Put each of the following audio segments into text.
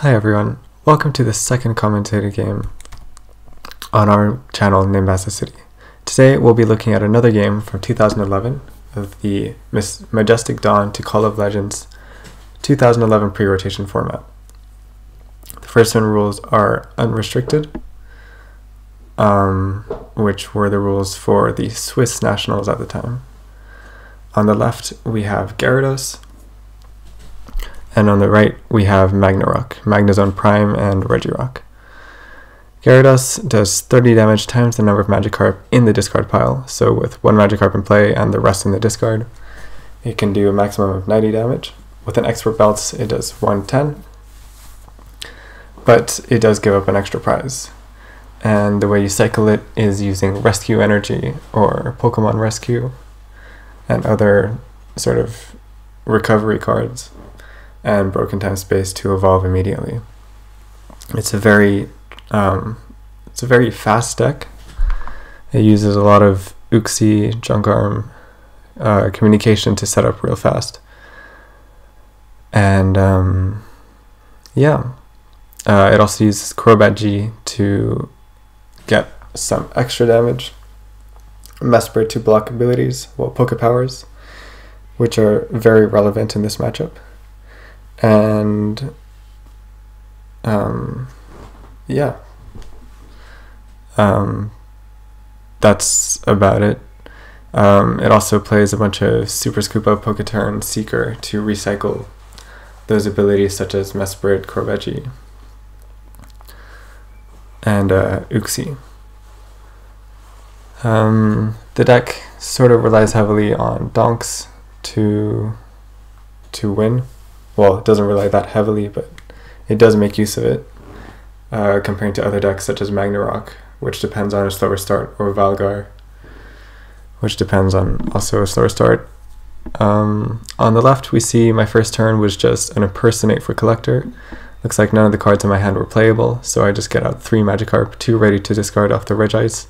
Hi everyone, welcome to the second commentator game on our channel Nimbasa City. Today we'll be looking at another game from 2011 of the Majestic Dawn to Call of Legends 2011 pre-rotation format. The first one rules are unrestricted, um, which were the rules for the Swiss nationals at the time. On the left we have Gyarados, and on the right, we have MagneRock, Magnezone Prime, and Regirock. Gyarados does 30 damage times the number of Magikarp in the discard pile, so with one Magikarp in play and the rest in the discard, it can do a maximum of 90 damage. With an expert belt, it does 110, but it does give up an extra prize. And the way you cycle it is using Rescue Energy or Pokemon Rescue and other sort of recovery cards and Broken Time Space to evolve immediately. It's a very um, it's a very fast deck. It uses a lot of Uxie, Junk Arm uh, communication to set up real fast. And um, yeah, uh, it also uses Crobat G to get some extra damage. Mesprit to block abilities, well, Poke Powers, which are very relevant in this matchup and um, yeah, um, that's about it. Um, it also plays a bunch of Super Scoop Up, Poketurn, Seeker to recycle those abilities such as Mesprit, Crobat G, and uh, Uxie. Um, the deck sort of relies heavily on donks to to win well, it doesn't rely that heavily, but it does make use of it uh, comparing to other decks such as MagneRock, which depends on a slower start, or Vilegar, which depends on also a slower start. Um, on the left, we see my first turn was just an impersonate for collector. Looks like none of the cards in my hand were playable, so I just get out three Magikarp, two ready to discard off the Regice,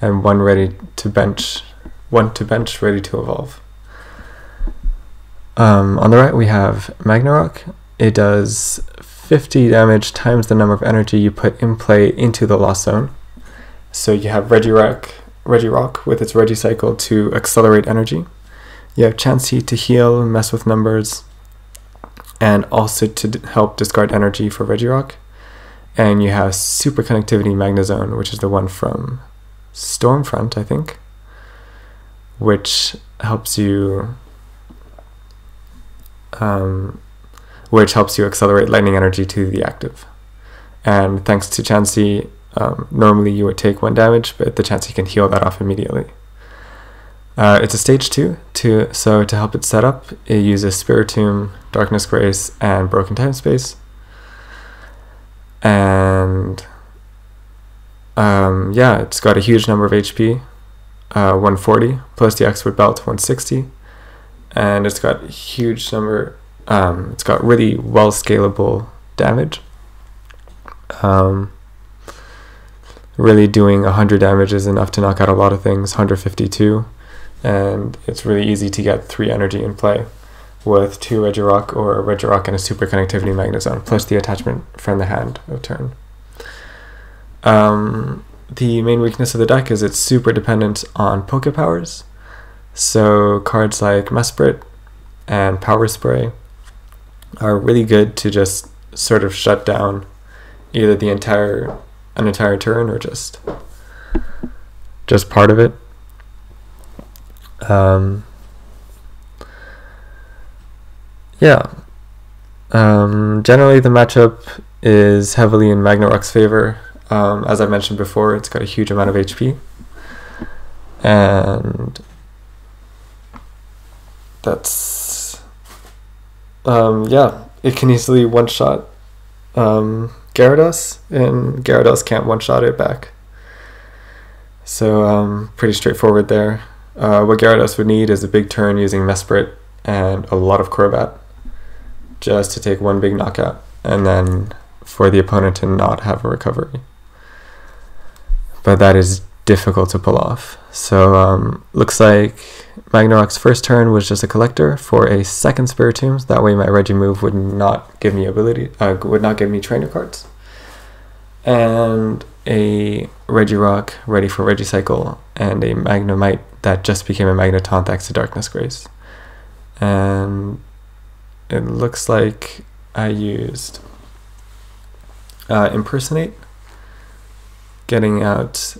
and one ready to bench, one to bench ready to evolve. Um, on the right, we have MagneRock. It does 50 damage times the number of energy you put in play into the Lost Zone. So you have Regirock, Regirock with its Regicycle to accelerate energy. You have Chansey to heal, mess with numbers, and also to help discard energy for Regirock. And you have Super Connectivity Magnezone, which is the one from Stormfront, I think, which helps you um, which helps you accelerate lightning energy to the active. And thanks to Chansey, um, normally you would take one damage, but the Chansey can heal that off immediately. Uh, it's a stage two, to, so to help it set up, it uses Spiritomb, Darkness Grace, and Broken Time Space. And um, yeah, it's got a huge number of HP, uh, 140, plus the Expert Belt, 160 and it's got huge number. Um, it's got really well scalable damage. Um, really doing 100 damage is enough to knock out a lot of things, 152, and it's really easy to get 3 energy in play with 2 Regirock or a Regirock and a Super Connectivity Magnezone, plus the attachment from the hand of turn. Um, the main weakness of the deck is it's super dependent on Poke Powers, so cards like Mesprit and Power Spray are really good to just sort of shut down either the entire an entire turn or just just part of it. Um, yeah. Um, generally, the matchup is heavily in MagneRock's favor. Um, as I mentioned before, it's got a huge amount of HP. And that's um, yeah, it can easily one shot um, Gyarados, and Gyarados can't one shot it back. So um, pretty straightforward there. Uh, what Gyarados would need is a big turn using Mesprit and a lot of Crobat just to take one big knockout, and then for the opponent to not have a recovery. But that is difficult to pull off. So um, looks like MagneRock's first turn was just a collector for a second Spiritomb. That way my Regimove would not give me ability, uh, would not give me trainer cards. And a Regirock ready for Regicycle, and a Magnemite that just became a Magneton thanks to Darkness Grace. And it looks like I used uh, Impersonate, getting out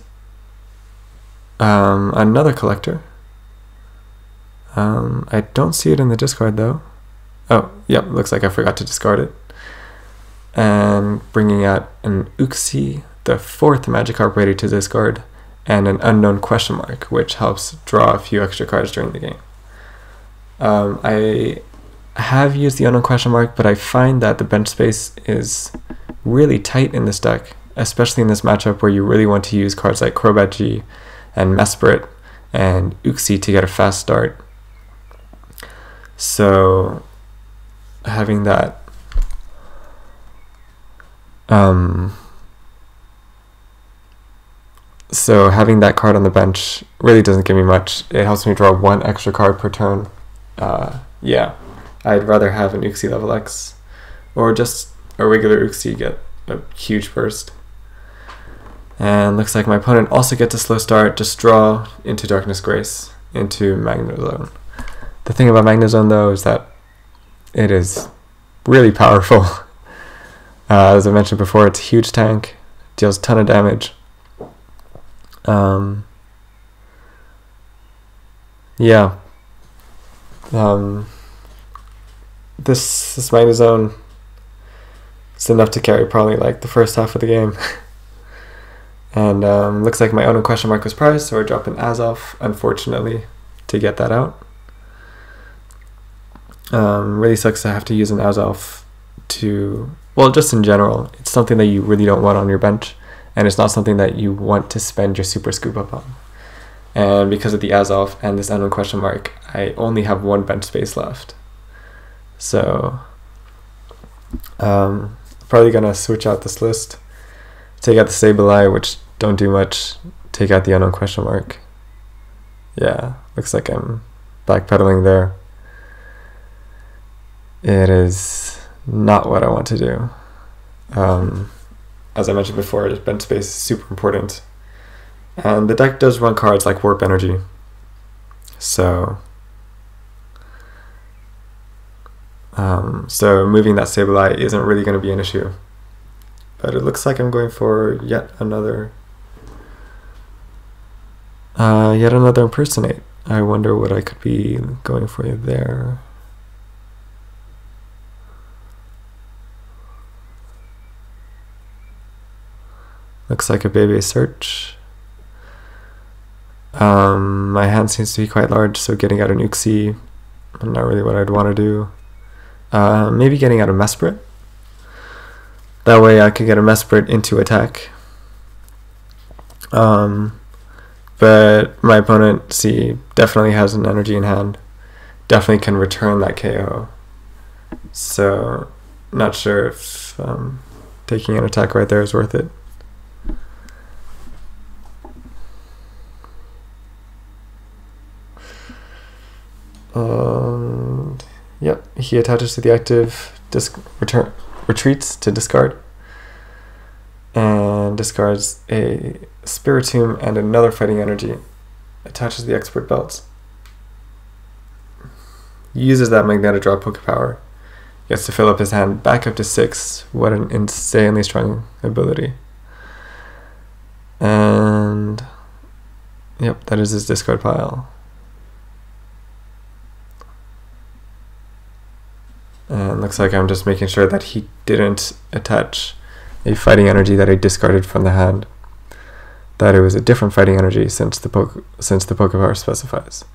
um, another collector. Um, I don't see it in the discard though. Oh, yep, looks like I forgot to discard it. And bringing out an Uxie, the fourth Magikarp ready to discard, and an unknown question mark, which helps draw a few extra cards during the game. Um, I have used the unknown question mark, but I find that the bench space is really tight in this deck, especially in this matchup where you really want to use cards like Crobat G and Mesprit and Uxie to get a fast start. So having that um, so having that card on the bench really doesn't give me much. It helps me draw one extra card per turn. Uh, yeah, I'd rather have an Uxie level X or just a regular Uxie get a huge burst. And looks like my opponent also gets a slow start, just draw into Darkness Grace, into Magnezone. The thing about Magnezone though is that it is really powerful. Uh, as I mentioned before, it's a huge tank, deals a ton of damage. Um, yeah. Um, this this Magnezone is enough to carry probably like the first half of the game. And um, looks like my own question mark was priced, so I dropped an Azelf, unfortunately, to get that out. Um, really sucks to have to use an Azelf to, well, just in general, it's something that you really don't want on your bench, and it's not something that you want to spend your super scoop up on. And because of the Azelf and this unknown question mark, I only have one bench space left. So, um, probably gonna switch out this list, take out the Sableye, which don't do much, take out the unknown question mark. Yeah, looks like I'm backpedaling there. It is not what I want to do. Um, as I mentioned before, bench space is super important. And the deck does run cards like Warp Energy. So, um, so moving that Sableye isn't really going to be an issue. But it looks like I'm going for yet another uh, yet another impersonate. I wonder what I could be going for you there. Looks like a baby search. Um, my hand seems to be quite large, so getting out an Uxie, not really what I'd want to do. Uh, maybe getting out a Mesprit. That way I could get a Mesprit into attack. Um, but my opponent, C, definitely has an energy in hand. Definitely can return that KO. So, not sure if um, taking an attack right there is worth it. And yep, he attaches to the active, disc return retreats to discard and discards a Spiritomb and another Fighting Energy. Attaches the Expert Belts. Uses that Magnetic Draw Poke Power. Gets to fill up his hand back up to 6. What an insanely strong ability. And... Yep, that is his discard pile. And looks like I'm just making sure that he didn't attach a fighting energy that I discarded from the hand. That it was a different fighting energy since the poke since the Pokepower specifies.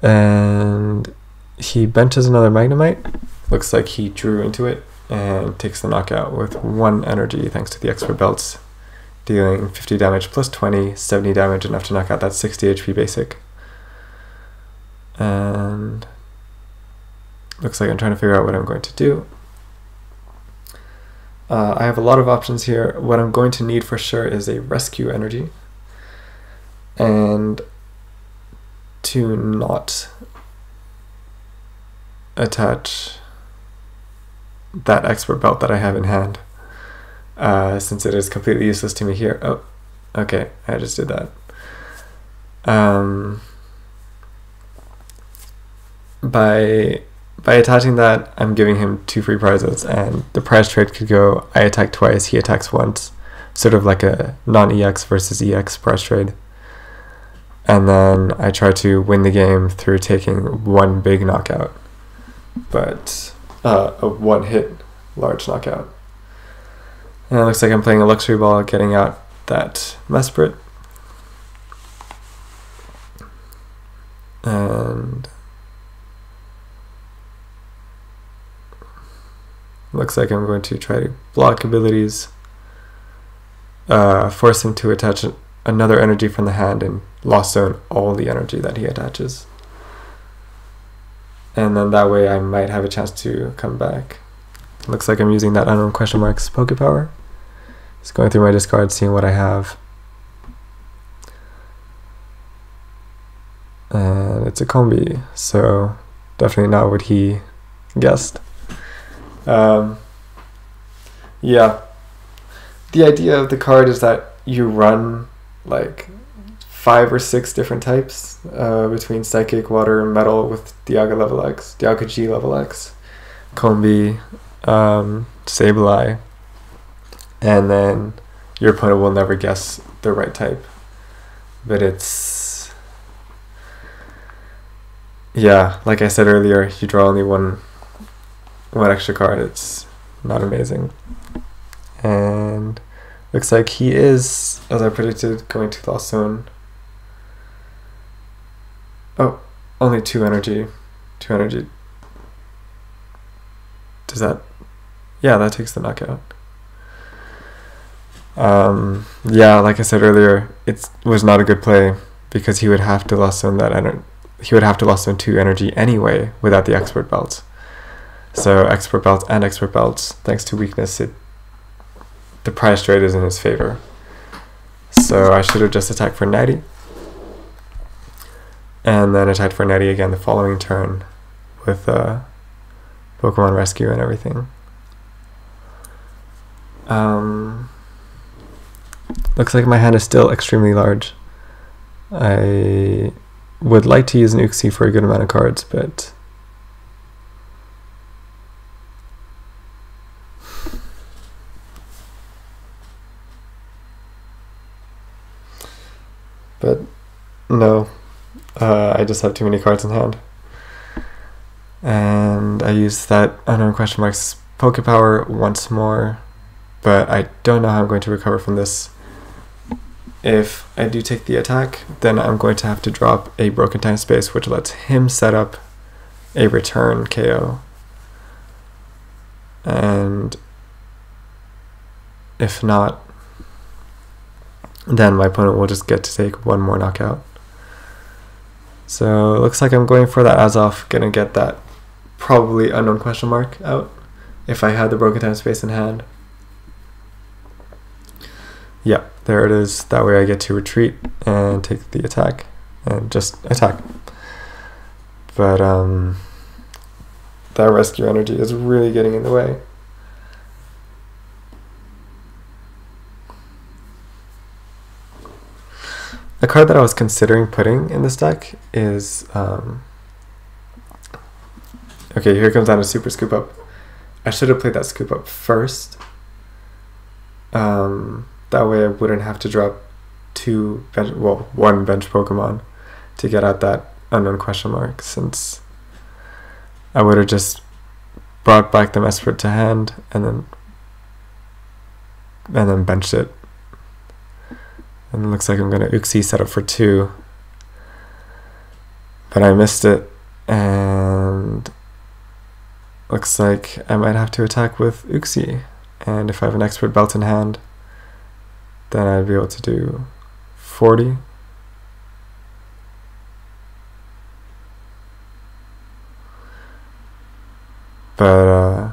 And he benches another Magnemite. Looks like he drew into it and takes the knockout with one energy thanks to the expert belts, dealing 50 damage plus 20, 70 damage enough to knock out that 60 HP basic. And looks like I'm trying to figure out what I'm going to do. Uh, I have a lot of options here. What I'm going to need for sure is a rescue energy. and to not attach that expert belt that I have in hand uh, since it is completely useless to me here. Oh, okay, I just did that. Um, by by attaching that, I'm giving him two free prizes, and the prize trade could go I attack twice, he attacks once, sort of like a non EX versus EX prize trade. And then I try to win the game through taking one big knockout, but uh, a one hit large knockout. And it looks like I'm playing a luxury ball, getting out that Mesprit. And looks like I'm going to try to block abilities, uh, force him to attach another energy from the hand and lost zone all the energy that he attaches. And then that way I might have a chance to come back. Looks like I'm using that unknown question marks Poke Power. Just going through my discard, seeing what I have. And it's a Combee, so definitely not what he guessed. Um, yeah. The idea of the card is that you run like five or six different types uh, between Psychic, Water, and Metal with Dialga level X, Dialga G level X, Combee, um, Sableye, and then your opponent will never guess the right type. But it's yeah, like I said earlier, you draw only one one extra card. It's not amazing, and looks like he is, as I predicted, going to Zone. Oh, only two energy, two energy. Does that? Yeah, that takes the knockout. Um, yeah, like I said earlier, it was not a good play because he would have to zone that energy. He would have to zone two energy anyway without the expert belts. So expert belts and expert belts, thanks to weakness, it the prize trade is in his favor. So I should have just attacked for 90. And then attacked for 90 again the following turn with uh, Pokemon Rescue and everything. Um, Looks like my hand is still extremely large. I would like to use an Uxie for a good amount of cards, but but no, uh, I just have too many cards in hand. And I use that unknown question marks Poke Power once more, but I don't know how I'm going to recover from this if I do take the attack, then I'm going to have to drop a Broken Time Space, which lets him set up a return KO. And if not, then my opponent will just get to take one more knockout. So it looks like I'm going for that Azelf, gonna get that probably unknown question mark out if I had the Broken Time Space in hand. Yeah, there it is. That way I get to retreat and take the attack and just attack. But um, that rescue energy is really getting in the way. A card that I was considering putting in this deck is um, okay. Here comes down to super scoop up. I should have played that scoop up first. Um, that way I wouldn't have to drop two bench, well, one bench Pokemon to get out that unknown question mark since I would have just brought back the Mesprit to hand and then and then benched it. And it looks like I'm gonna Uxie set up for two. But I missed it and looks like I might have to attack with Uxie. And if I have an expert belt in hand, then I'd be able to do 40. But uh,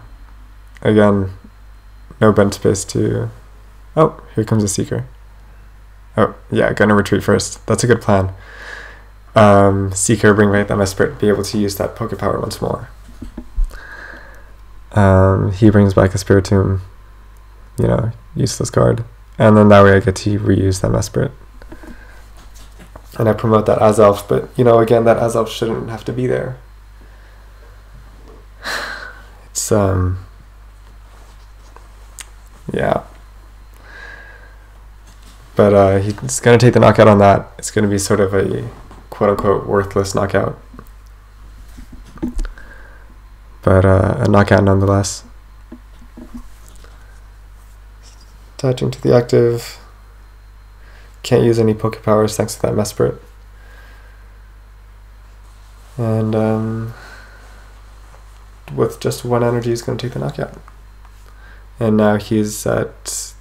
again, no bench space to. Oh, here comes a seeker. Oh, yeah, gonna retreat first. That's a good plan. Um, Seeker, bring back that Mesprit, be able to use that Poke Power once more. Um, he brings back a Spiritomb, you know, useless card. And then that way I get to reuse that Mesprit. And I promote that Azelf, but, you know, again, that Azelf shouldn't have to be there. It's, um, yeah. But uh, he's going to take the knockout on that. It's going to be sort of a quote unquote worthless knockout. But uh, a knockout nonetheless. Attaching to the active. Can't use any Poke Powers thanks to that Mesprit. And um, with just one energy, he's going to take the knockout. And now he's at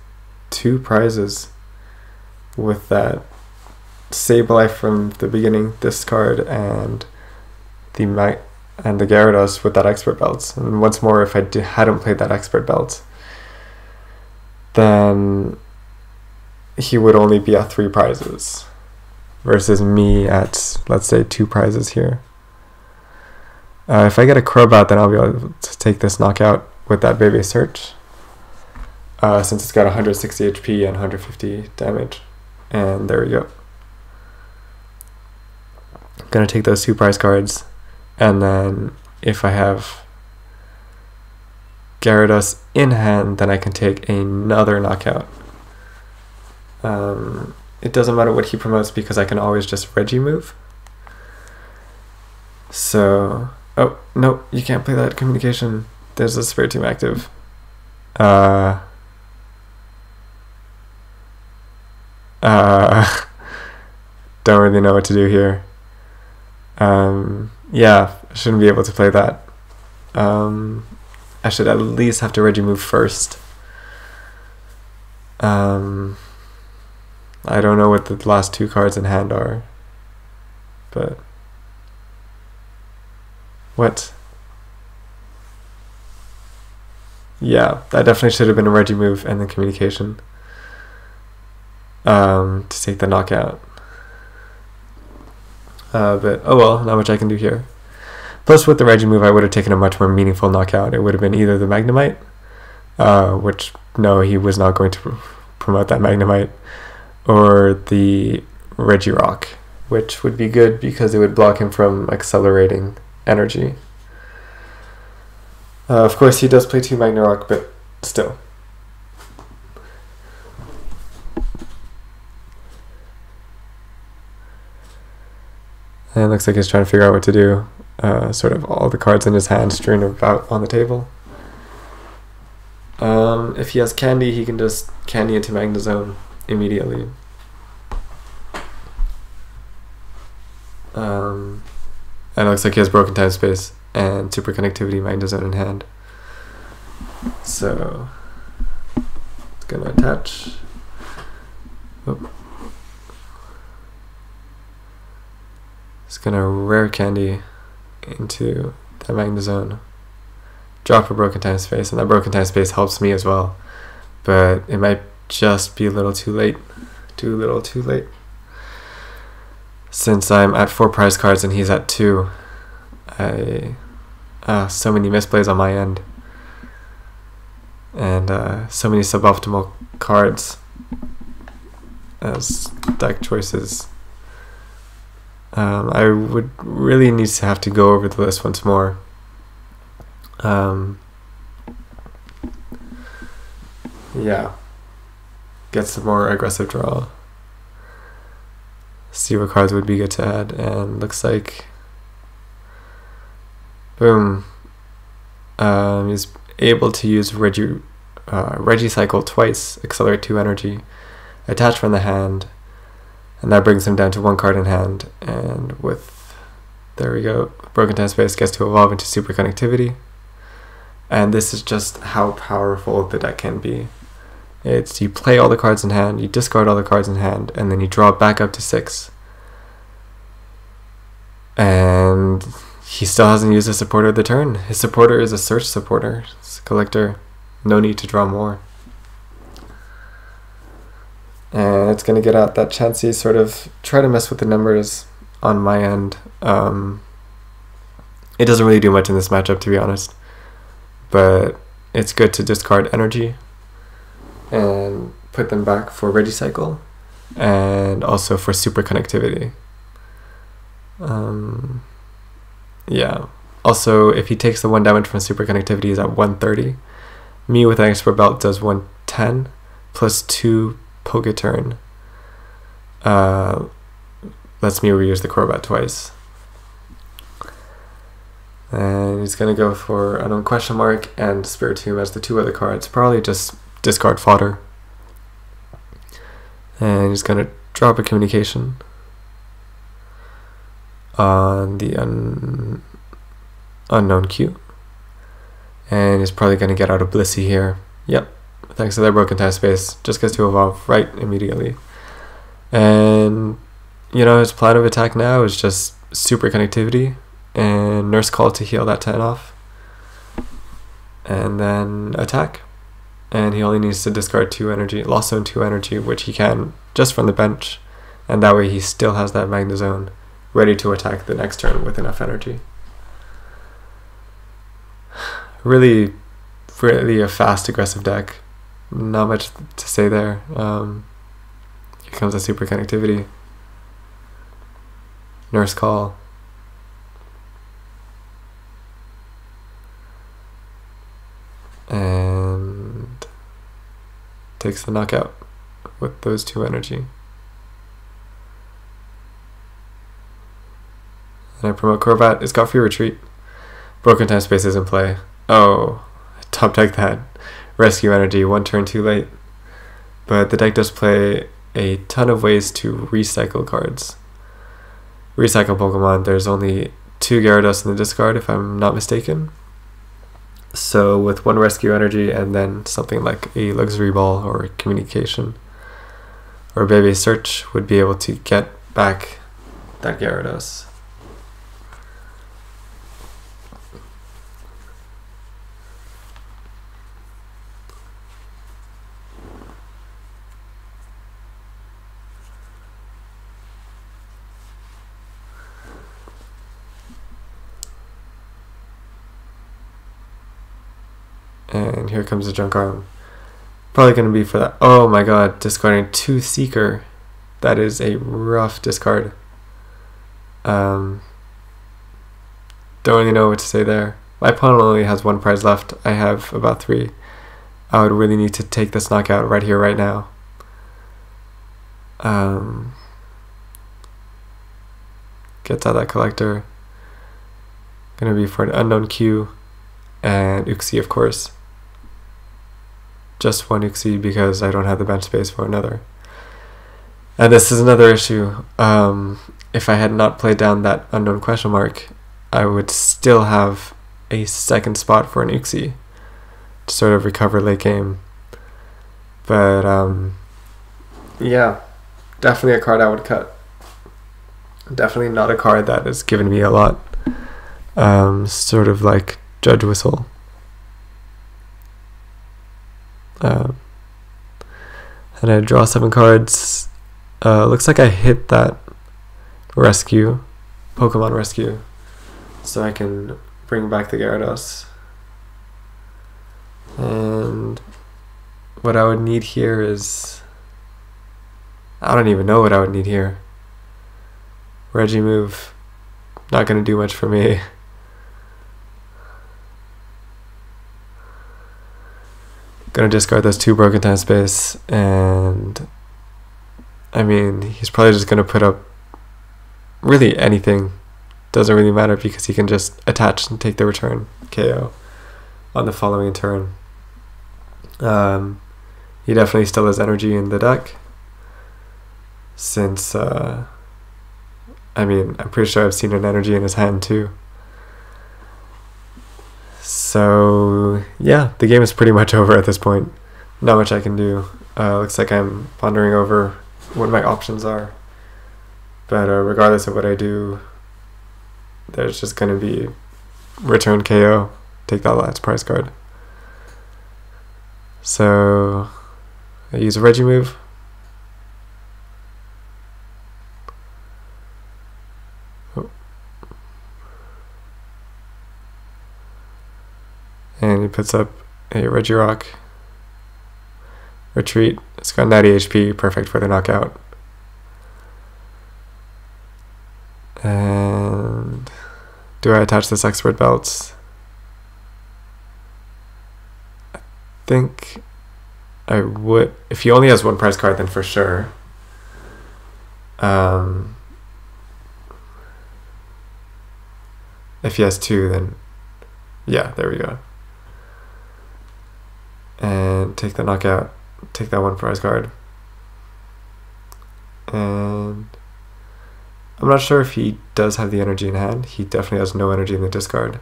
two prizes with that Sableye from the beginning, discard and the Mi- and the Gyarados with that expert belt. And once more, if I d- hadn't played that expert belt, then he would only be at three prizes versus me at let's say two prizes here. Uh, if I get a Crobat, then I'll be able to take this knockout with that baby search. Uh, since it's got 160 HP and 150 damage. And there we go. I'm Gonna take those two prize cards, and then if I have Gyarados in hand, then I can take another knockout. Um, it doesn't matter what he promotes because I can always just Regimove. So, oh, no, you can't play that communication. There's a Spiritomb active. Uh, uh, don't really know what to do here. Um, yeah, shouldn't be able to play that. Um, I should at least have to Regimove first. Um, I don't know what the last two cards in hand are, but what? Yeah, that definitely should have been a Regimove and then communication um, to take the knockout. Uh, but oh well, not much I can do here. Plus, with the Regimove, I would have taken a much more meaningful knockout. It would have been either the Magnemite, uh, which no, he was not going to pr- promote that Magnemite, or the Regirock, which would be good because it would block him from accelerating energy. Uh, of course, he does play two Magnerock, but still. And it looks like he's trying to figure out what to do. Uh, sort of all the cards in his hand strewn about on the table. Um, if he has candy, he can just candy into Magnezone immediately. Um, and it looks like he has broken time space and super connectivity Magnezone in hand. So, it's gonna attach. It's gonna rare candy into that Magnezone. Drop a broken time space, and that broken time space helps me as well. But it might just be a little too late. Too little too late. Since I'm at four prize cards and he's at two, I uh, so many misplays on my end. And uh, so many suboptimal cards as deck choices um, I would really need to have to go over the list once more. Um, yeah. Get some more aggressive draw. See what cards would be good to add, and looks like. Boom. Um, he's able to use Regi, uh, Regicycle twice, accelerate 2 energy, attach from the hand, and that brings him down to one card in hand. And with, there we go, Broken Time Space gets to evolve into Super Connectivity. And this is just how powerful the deck can be. It's you play all the cards in hand, you discard all the cards in hand, and then you draw back up to six. And he still hasn't used a supporter of the turn. His supporter is a search supporter, it's a collector. No need to draw more. And it's going to get out that Chansey sort of try to mess with the numbers on my end. Um, it doesn't really do much in this matchup, to be honest, but it's good to discard energy and put them back for Regicycle and also for super connectivity. Um, yeah. Also, if he takes the one damage from super connectivity, is at 130. Me with an expert belt does 110 plus two poke turn. Uh, lets me reuse the Crobat twice. And he's gonna go for Unknown Question Mark and Spiritomb as the two other cards. Probably just discard fodder. And he's gonna drop a communication on the un unknown Q. And he's probably gonna get out of Blissey here. Yep. Thanks to their broken time space. Just gets to evolve right immediately. And you know, his plan of attack now is just super connectivity and nurse call to heal that 10 off. And then attack. And he only needs to discard 2 energy, lost zone 2 energy, which he can just from the bench. And that way he still has that Magnezone ready to attack the next turn with enough energy. Really, really a fast, aggressive deck. Not much to say there. Um, here comes a super connectivity. Nurse call. And takes the knockout with those two energy. And I promote Crobat. It's got free retreat. Broken time space is in play. Oh, top deck that. Rescue energy, one turn too late. But the deck does play a ton of ways to recycle cards recycle Pokemon, there's only two Gyarados in the discard, if I'm not mistaken. So with one Rescue Energy and then something like a Luxury Ball or Communication or Baby Search would be able to get back that Gyarados. And here comes the junk arm. Probably going to be for that. Oh my god, discarding two Seeker. That is a rough discard. Um, don't really know what to say there. My opponent only has one prize left. I have about three. I would really need to take this knockout right here, right now. Um, gets out that collector. Gonna be for an unknown Q and Uxie, of course just one Uxie because I don't have the bench space for another. And this is another issue. Um, if I had not played down that unknown question mark, I would still have a second spot for an Uxie to sort of recover late game. But um, yeah, definitely a card I would cut. Definitely not a card that has given me a lot. Um, sort of like Judge Whistle. Uh, and I draw seven cards. Uh, looks like I hit that rescue, Pokemon rescue, so I can bring back the Gyarados. And what I would need here is. I don't even know what I would need here. Regimove, not gonna do much for me. gonna discard those two broken time space and I mean he's probably just gonna put up really anything doesn't really matter because he can just attach and take the return KO on the following turn. Um, he definitely still has energy in the deck since uh, I mean I'm pretty sure I've seen an energy in his hand too. So yeah, the game is pretty much over at this point. Not much I can do. Uh, looks like I'm pondering over what my options are. But uh, regardless of what I do, there's just gonna be return KO, take that last prize card. So I use a Regimove. Puts up a Regirock. Retreat. It's got 90 HP, perfect for the knockout. And do I attach this expert belt? I think I would. If he only has one prize card, then for sure. Um, if he has two, then yeah, there we go. And take the knockout. Take that one prize card. And I'm not sure if he does have the energy in hand. He definitely has no energy in the discard.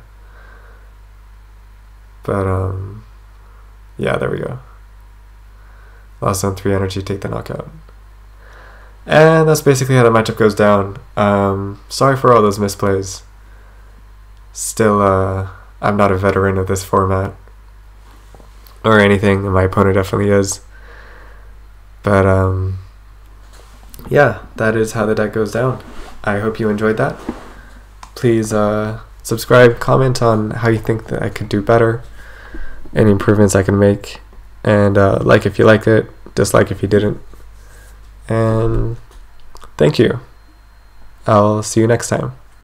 But, um, yeah, there we go. Lost on three energy, take the knockout. And that's basically how the matchup goes down. Um, sorry for all those misplays. Still, uh, I'm not a veteran of this format. Or anything, and my opponent definitely is. But, um, yeah, that is how the deck goes down. I hope you enjoyed that. Please uh, subscribe, comment on how you think that I could do better, any improvements I can make, and uh, like if you liked it, dislike if you didn't. And thank you. I'll see you next time.